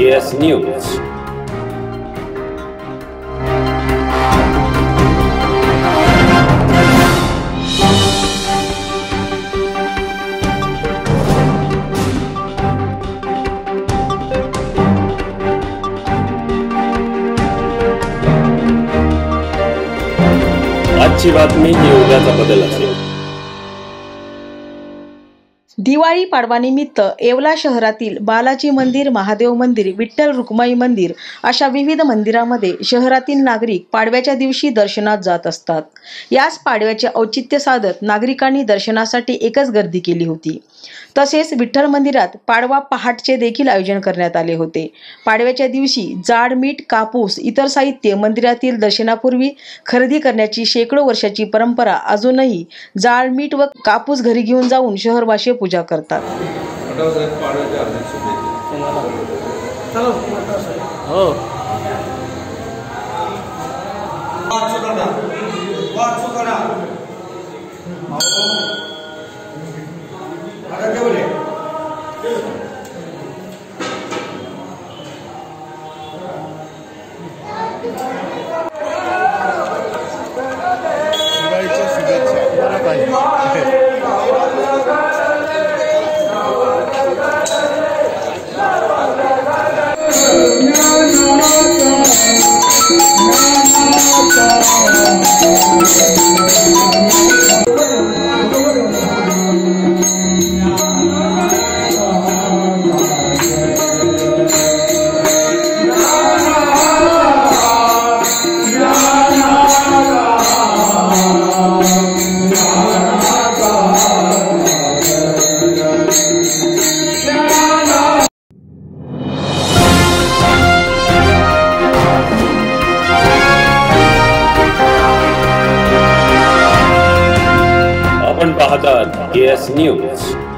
S news आजची बातमी ही उद्याचा बदल असेल दिवाळी पाडवानिमित्त येवला शहरातील बालाजी मंदिर महादेव मंदिर विठ्ठल रुक्माई मंदिर अशा विविध मंदिरामध्ये शहरातील नागरिक पाडव्याच्या दिवशी दर्शनात जात असतात. याच पाडव्याचे औचित्य साधत नागरिकांनी दर्शनासाठी एकच गर्दी केली होती. तसेच विठ्ठल मंदिरात पाडवा पहाटचे देखील आयोजन करण्यात आले होते. पाडव्याच्या दिवशी जाड मीठ कापूस इतर साहित्य मंदिरातील दर्शनापूर्वी खरेदी करण्याची शेकडो वर्षाची परंपरा अजूनही जाड मीठ व कापूस घरी घेऊन जाऊन शहरवासी पूजा करतात. साहेब पाडव्याच्या हार्दिक आपण पाहतात एस न्यूज़